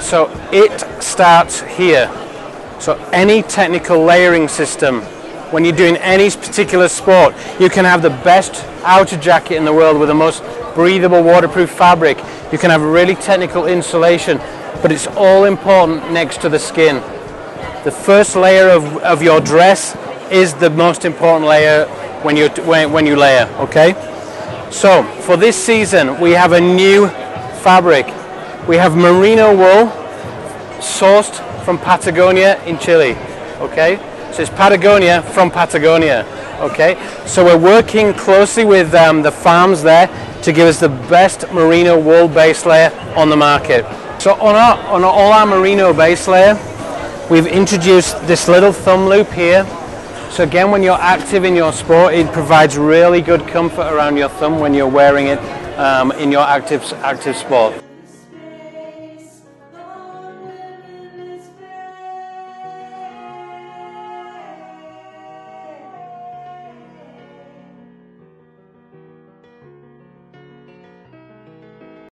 So it starts here. So any technical layering system, when you're doing any particular sport, you can have the best outer jacket in the world with the most breathable waterproof fabric. You can have really technical insulation, but it's all important next to the skin. The first layer of, of your dress is the most important layer when you, when, when you layer, okay? So for this season, we have a new fabric. We have merino wool sourced from Patagonia in Chile. Okay, so it's Patagonia from Patagonia. Okay, so we're working closely with um, the farms there to give us the best merino wool base layer on the market. So on, our, on all our merino base layer, we've introduced this little thumb loop here. So again, when you're active in your sport, it provides really good comfort around your thumb when you're wearing it um, in your active, active sport.